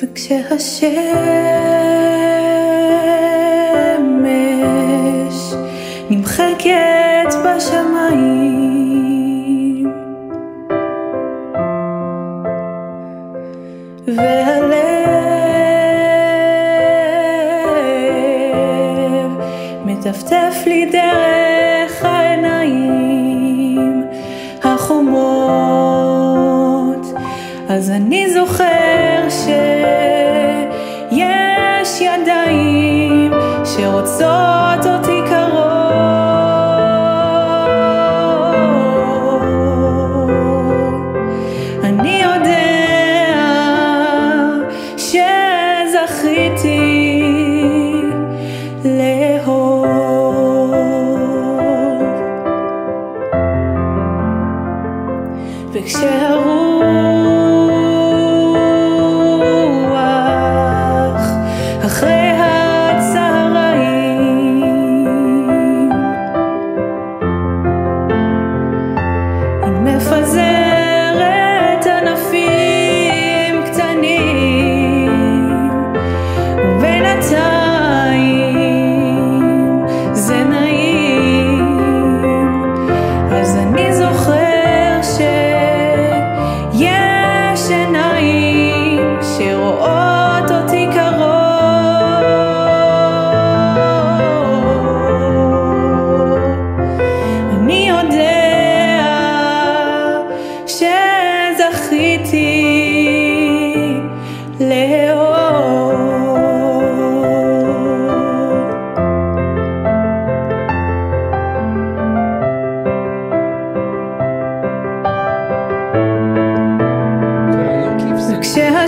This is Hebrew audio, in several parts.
וכשהשמש נמחקת בשמיים והלב מטפטף לי דרך העיניים החומות אז אני so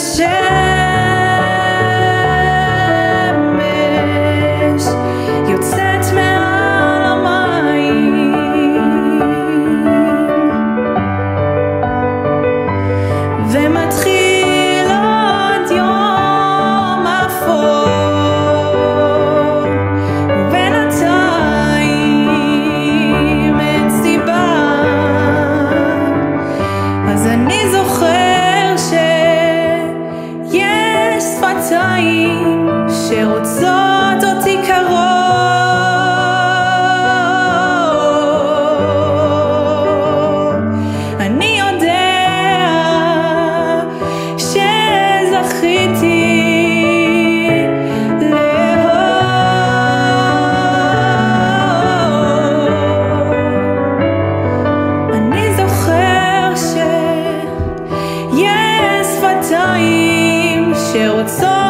question ידיים שרוצות אותי קרוב. אני יודע שזכיתי שרוצות